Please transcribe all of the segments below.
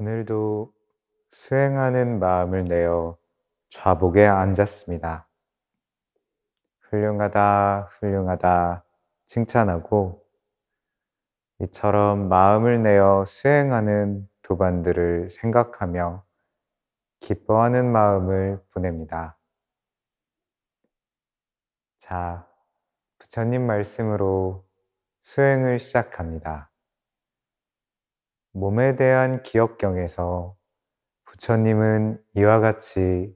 오늘도 수행하는 마음을 내어 좌복에 앉았습니다. 훌륭하다, 훌륭하다 칭찬하고 이처럼 마음을 내어 수행하는 도반들을 생각하며 기뻐하는 마음을 보냅니다. 자, 부처님 말씀으로 수행을 시작합니다. 몸에 대한 기억경에서 부처님은 이와 같이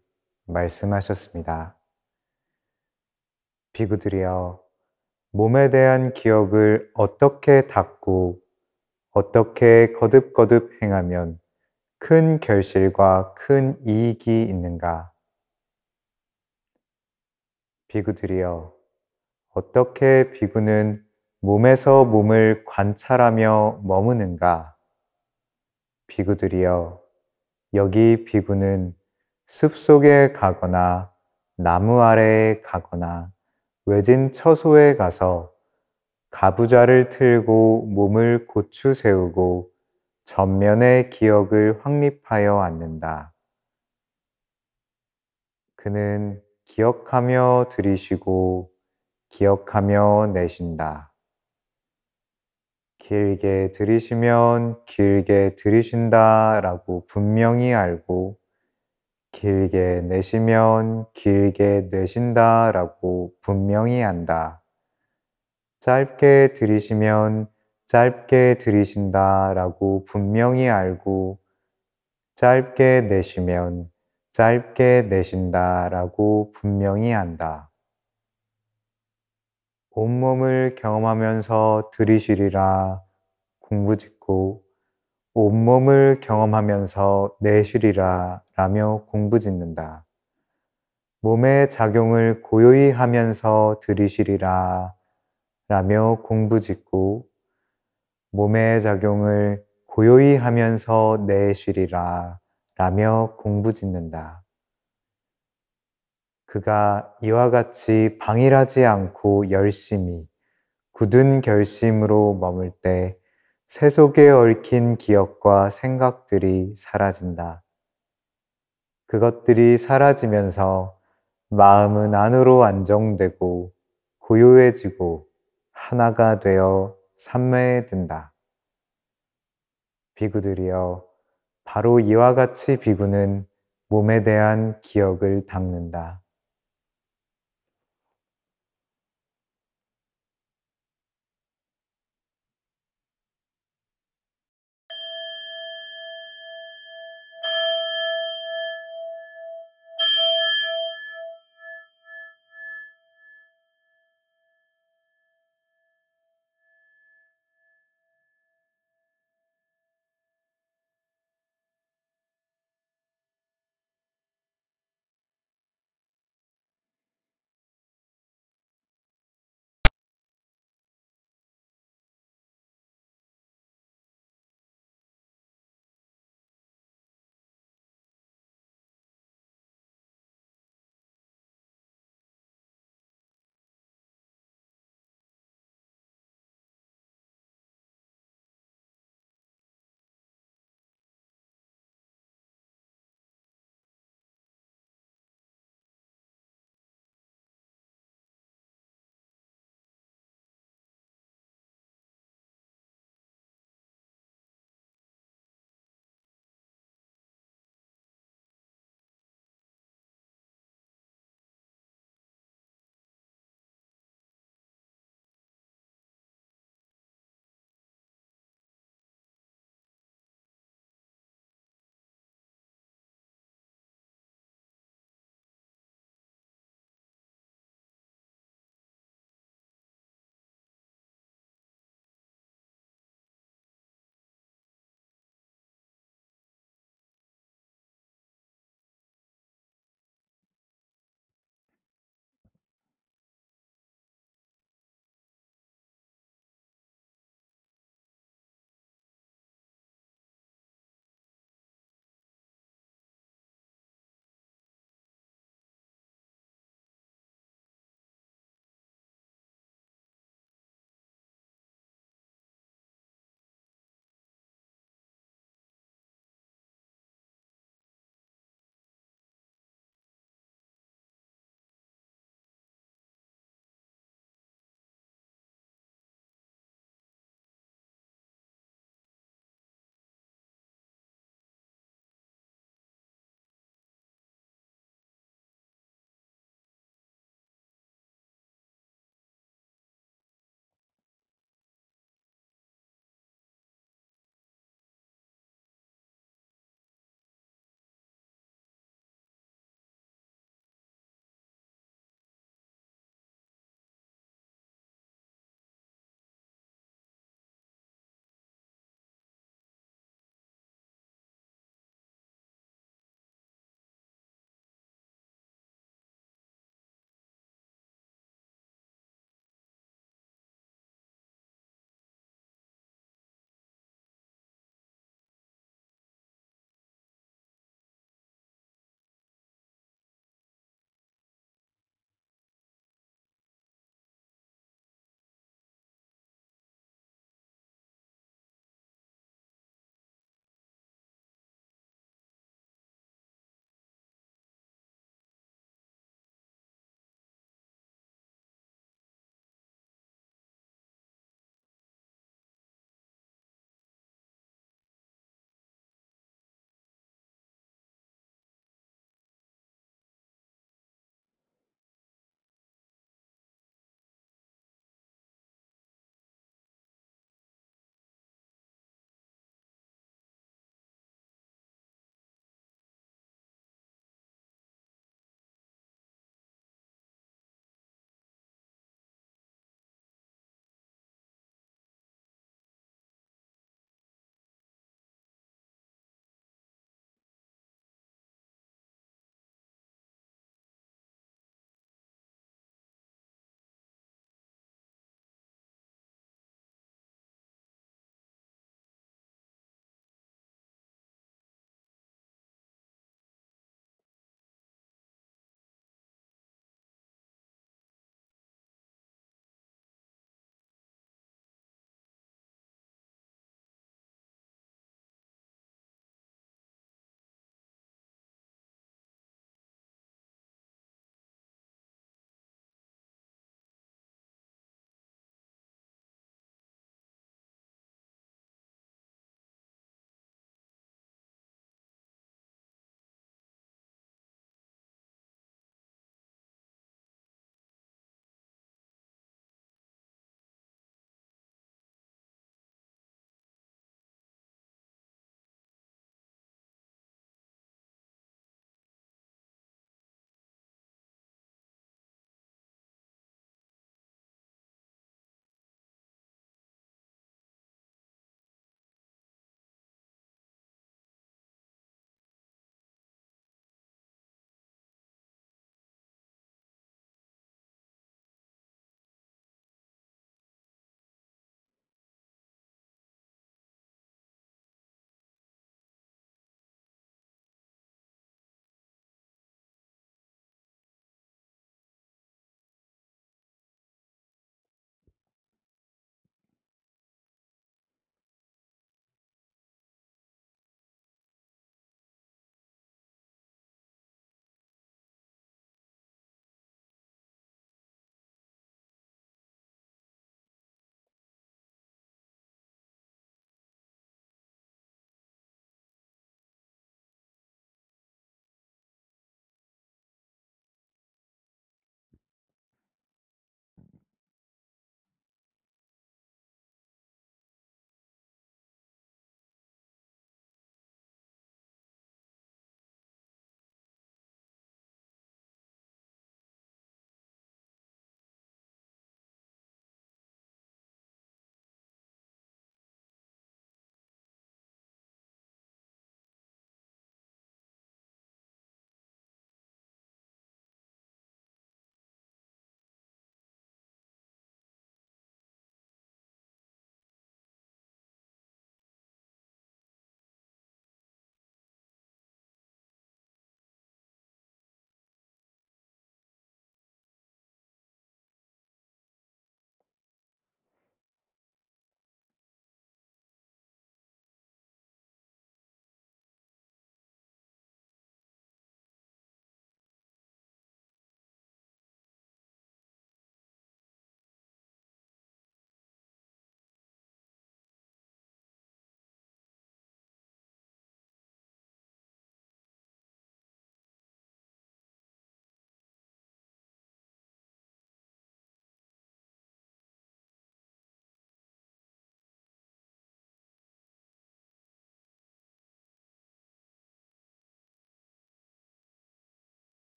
말씀하셨습니다. 비구들이여, 몸에 대한 기억을 어떻게 닦고 어떻게 거듭거듭 행하면 큰 결실과 큰 이익이 있는가? 비구들이여, 어떻게 비구는 몸에서 몸을 관찰하며 머무는가? 비구들이여, 여기 비구는 숲속에 가거나 나무 아래에 가거나 외진 처소에 가서 가부좌를 틀고 몸을 고추 세우고 전면의 기억을 확립하여 앉는다. 그는 기억하며 들이쉬고 기억하며 내쉰다. 길게 들이쉬면 길게 들이쉰다 라고 분명히 알고 길게 내쉬면 길게 내쉰다 라고 분명히 안다. 짧게 들이쉬면 짧게 들이쉰다 라고 분명히 알고 짧게 내쉬면 짧게 내쉰다 라고 분명히 안다. 온몸을 경험하면서 들이쉬리라 공부 짓고 온몸을 경험하면서 내쉬리라 라며 공부 짓는다. 몸의 작용을 고요히 하면서 들이쉬리라 라며 공부 짓고 몸의 작용을 고요히 하면서 내쉬리라 라며 공부 짓는다. 그가 이와 같이 방일하지 않고 열심히 굳은 결심으로 머물 때 세속에 얽힌 기억과 생각들이 사라진다. 그것들이 사라지면서 마음은 안으로 안정되고 고요해지고 하나가 되어 삼매에 든다. 비구들이여, 바로 이와 같이 비구는 몸에 대한 기억을 닦는다.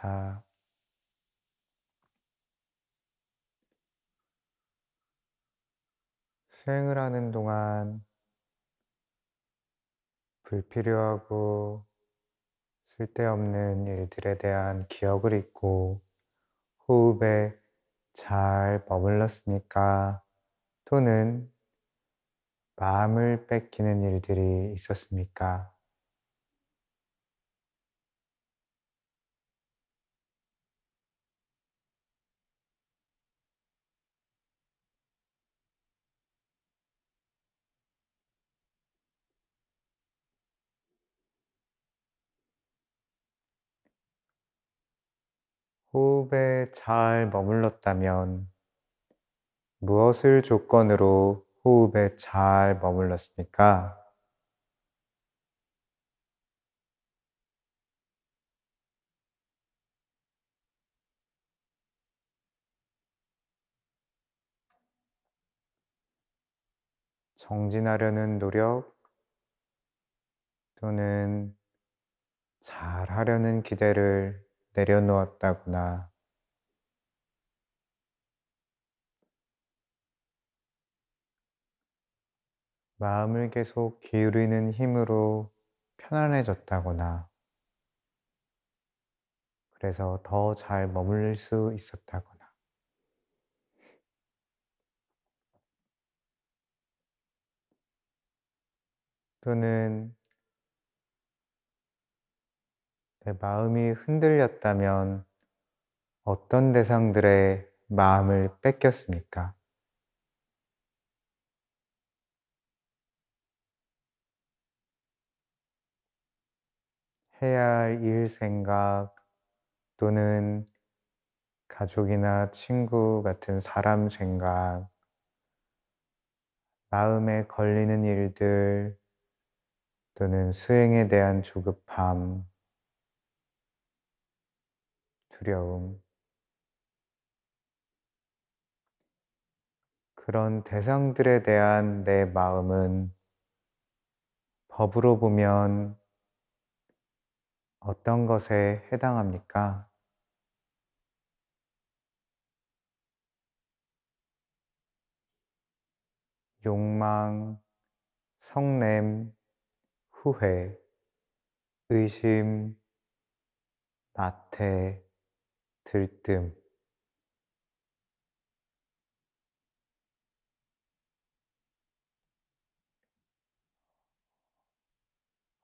자, 수행을 하는 동안 불필요하고 쓸데없는 일들에 대한 기억을 잊고 호흡에 잘 머물렀습니까? 또는 마음을 뺏기는 일들이 있었습니까? 호흡에 잘 머물렀다면 무엇을 조건으로 호흡에 잘 머물렀습니까? 정진하려는 노력 또는 잘하려는 기대를 내려놓았다거나. 마음을 계속 기울이는 힘으로 편안해졌다거나. 그래서 더 잘 머물 수 있었다거나. 또는 내 마음이 흔들렸다면 어떤 대상들의 마음을 뺏겼습니까? 해야 할 일 생각 또는 가족이나 친구 같은 사람 생각, 마음에 걸리는 일들 또는 수행에 대한 조급함, 두려움, 그런 대상들에 대한 내 마음은 법으로 보면 어떤 것에 해당합니까? 욕망, 성냄, 후회, 의심, 나태, 들뜸,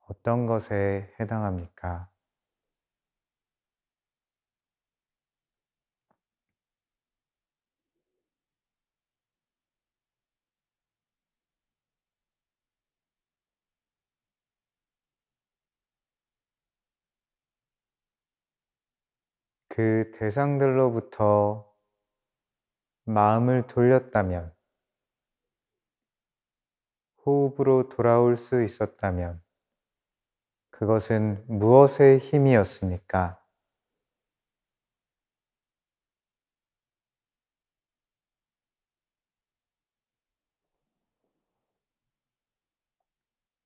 어떤 것에 해당합니까? 그 대상들로부터 마음을 돌렸다면, 호흡으로 돌아올 수 있었다면, 그것은 무엇의 힘이었습니까?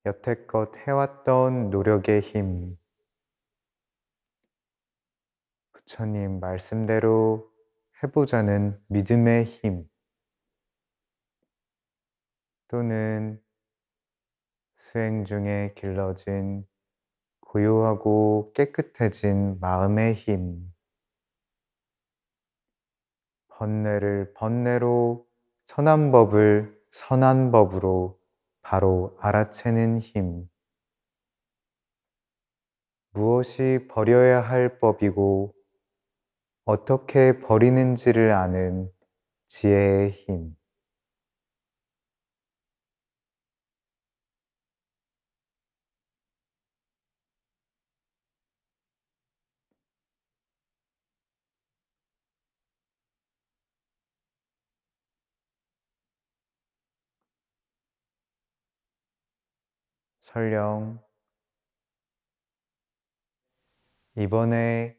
여태껏 해왔던 노력의 힘, 부처님 말씀대로 해보자는 믿음의 힘, 또는 수행 중에 길러진 고요하고 깨끗해진 마음의 힘, 번뇌를 번뇌로 선한 법을 선한 법으로 바로 알아채는 힘, 무엇이 버려야 할 법이고 어떻게 버리는지를 아는 지혜의 힘, 설령 이번에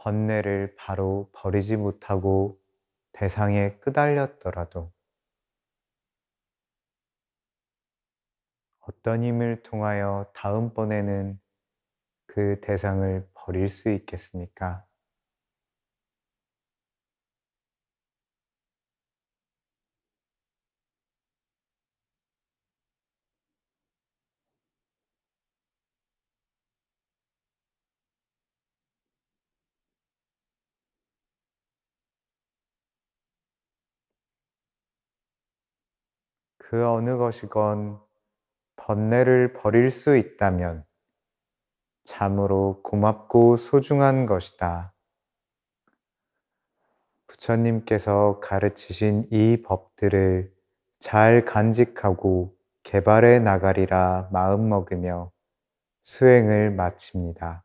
번뇌를 바로 버리지 못하고 대상에 끄달렸더라도 어떤 힘을 통하여 다음번에는 그 대상을 버릴 수 있겠습니까? 그 어느 것이건 번뇌를 버릴 수 있다면 참으로 고맙고 소중한 것이다. 부처님께서 가르치신 이 법들을 잘 간직하고 개발해 나가리라 마음먹으며 수행을 마칩니다.